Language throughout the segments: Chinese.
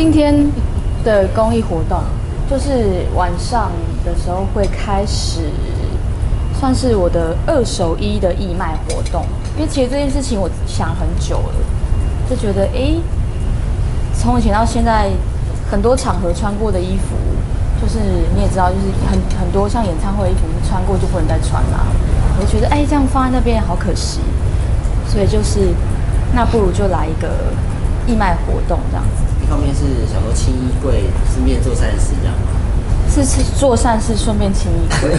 今天的公益活动就是晚上的时候会开始，算是我的二手衣的义卖活动。因为其实这件事情我想很久了，就觉得诶，从以前到现在，很多场合穿过的衣服，就是你也知道，就是很很多像演唱会的衣服穿过就不能再穿啦。我觉得哎，这样放在那边好可惜，所以就是那不如就来一个义卖活动这样子。清衣柜顺便做善事这样吗？是是做善事顺便清衣柜。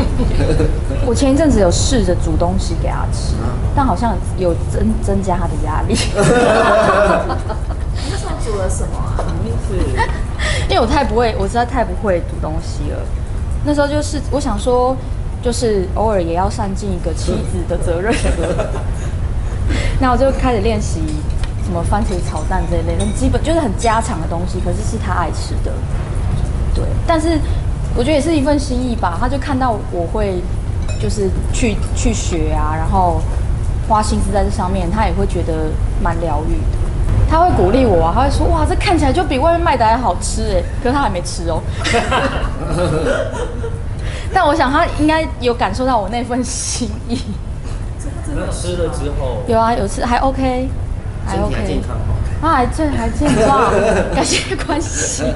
我前一阵子有试着煮东西给他吃，但好像有增增加他的压力。那时候煮了什么啊？因为我太不会，我实在太不会煮东西了。那时候就是我想说，就是偶尔也要善尽一个妻子的责任。那我就开始练习什么番茄炒蛋这一类，很基本就是很家常的东西，可是是他爱吃的。对，但是我觉得也是一份心意吧。他就看到我会就是去去学啊，然后花心思在这上面，他也会觉得蛮疗愈的。他会鼓励我啊，他会说：“哇，这看起来就比外面卖的还好吃哎！”可是他还没吃哦。但我想他应该有感受到我那份心意。真的吃了之后，有啊，有吃还 OK，还身体还 OK，健康吗？他还健还健壮，感谢关心。